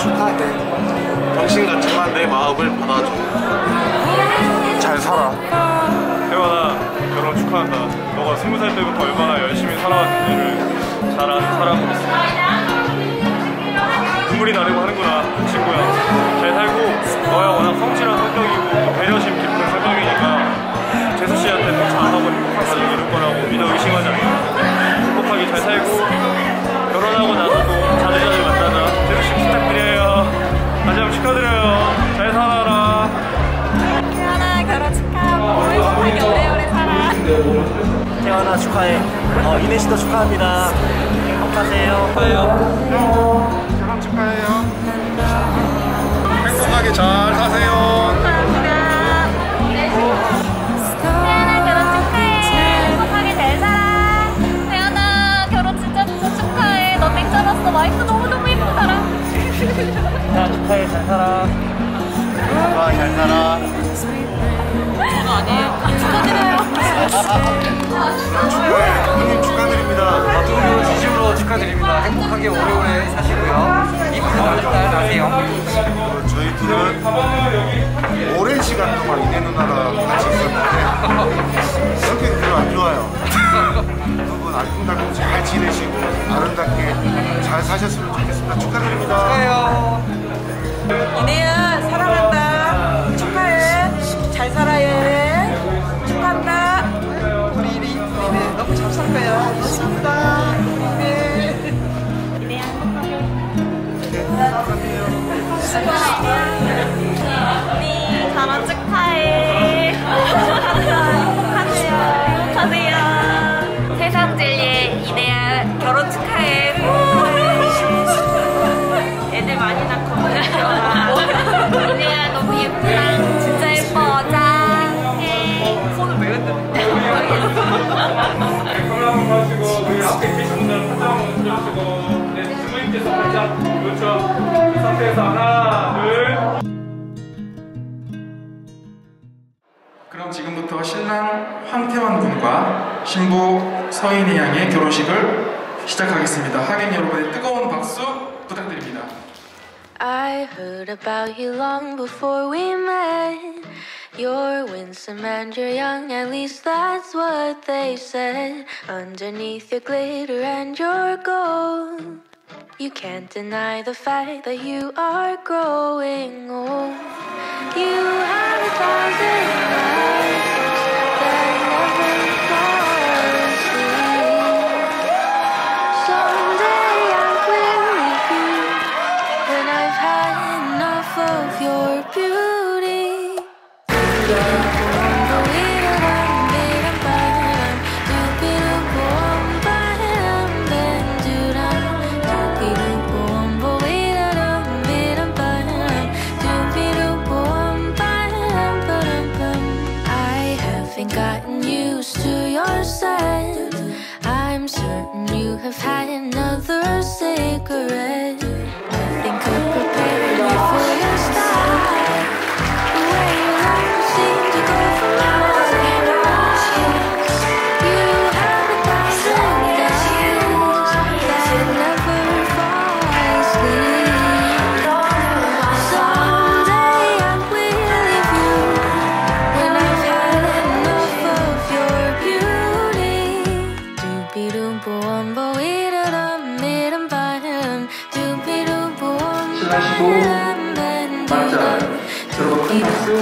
축하해. 당신 같지만 내 마음을 받아줘. 잘 살아. 태환아 결혼 축하한다 너가 스무 살 때부터 얼마나 열심히 살아왔는지를 잘 아는 사람으로서 눈물이 나려고 하는구나 태환아 축하해. 어, 이내 씨도 축하합니다. 행복하세요. 결혼 축하해요. 행복하게 잘 사세요. 이내 누나랑 같이 있었는데 성격이 별로 안 좋아요. 두분 알콩달콩 잘 지내시고 아름답게 잘 사셨으면 좋겠습니다. 축하드립니다. 축하해요. 이내야 사랑한다 축하해 잘 살아야 해 축하한다 우리 이리 이네 너무 잘 살 거야 고맙습니다 이네 언니 결혼 축하해. 한번 가시고 우리 앞에 계신 분들 포장 옮겨주시고 네, 주무님께서 살짝 그렇죠 이 상태에서 하나 둘 그럼 지금부터 신랑 황태환 군과 신부 서인희 양의 결혼식을 시작하겠습니다. 하객 여러분의 뜨거운 박수 부탁드립니다. I heard about you long before we met. You're winsome and you're young, at least that's what they said. Underneath your glitter and your gold, you can't deny the fact that you are growing old. You have a thousand eyes 여러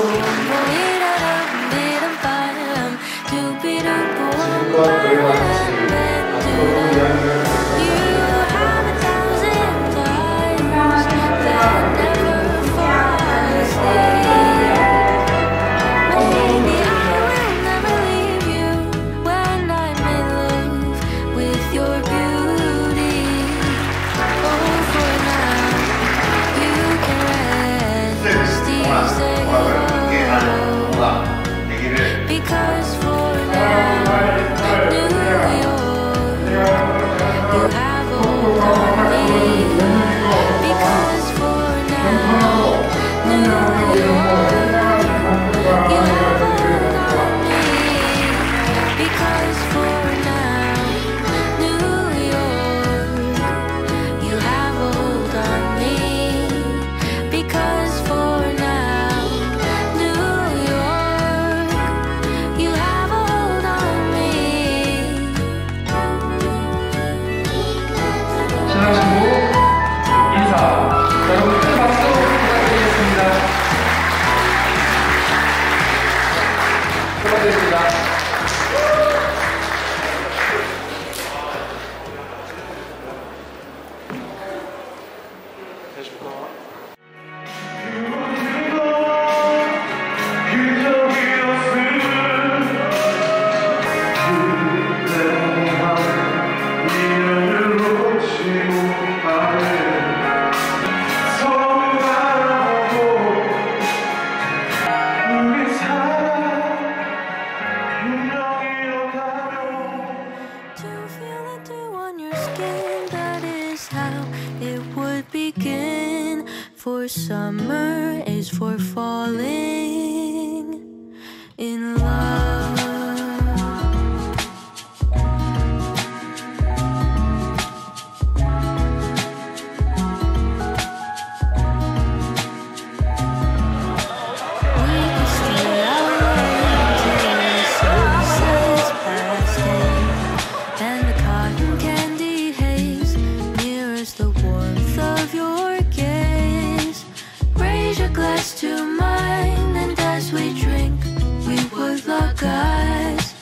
again. That is how it would begin. For summer is for falling in love. Mirrors the warmth of your gaze. Raise your glass to mine, and as we drink, we would lock eyes,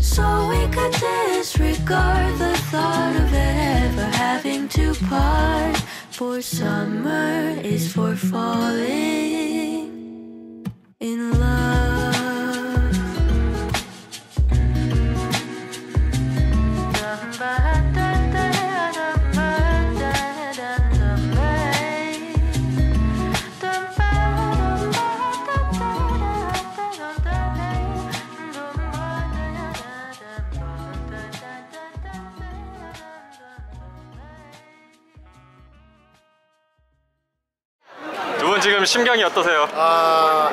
so we could disregard the thought of ever having to part. For summer is for falling 지금 심경이 어떠세요? 아...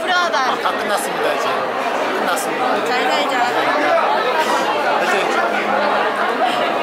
불안하다. 다 끝났습니다 이제. 끝났습니다. 잘 살자. 화이팅.